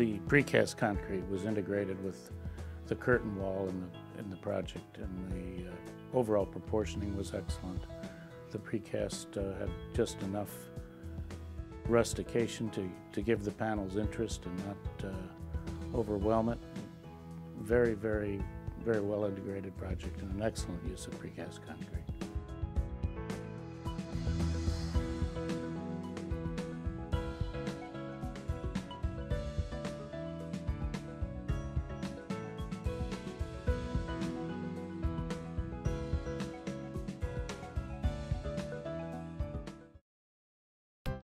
the precast concrete was integrated with the curtain wall in the, in the project, and the uh, overall proportioning was excellent. The precast uh, had just enough rustication to, to give the panels interest and not uh, overwhelm it. Very, very, very well integrated project and an excellent use of precast concrete.